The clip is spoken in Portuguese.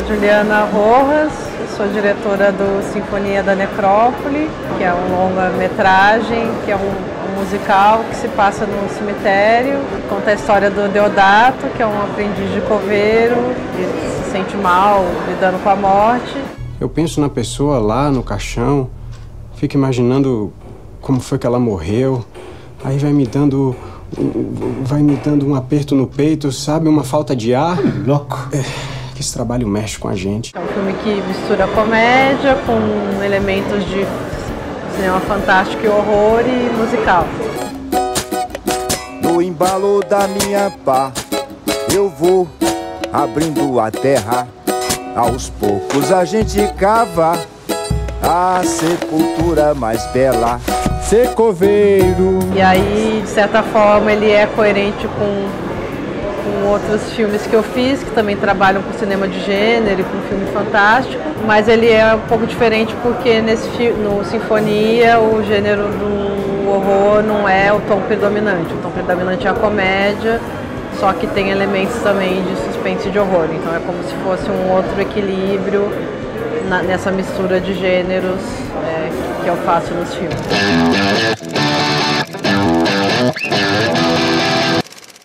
Juliana Rojas, sou diretora do Sinfonia da Necrópole, que é um longa-metragem, que é um, um, musical que se passa no cemitério, conta a história do Deodato, que é um aprendiz de coveiro, que se sente mal lidando com a morte. Eu penso na pessoa lá no caixão, fico imaginando como foi que ela morreu, aí vai me dando vai me dando um aperto no peito, sabe? Uma falta de ar. Louco. É, que esse trabalho mexe com a gente. É um filme que mistura comédia com elementos de cinema fantástico e horror e musical. No embalo da minha pá, eu vou abrindo a terra. Aos poucos a gente cava a sepultura mais bela ser coveiro. E aí, de certa forma, ele é coerente com, com outros filmes que eu fiz, que também trabalham com cinema de gênero e com filme fantástico. Mas ele é um pouco diferente porque nesse no Sinfonia o gênero do horror não é o tom predominante. O tom predominante é a comédia, só que tem elementos também de suspense e de horror. Então é como se fosse um outro equilíbrio na, nessa mistura de gêneros é, que eu faço nos filmes.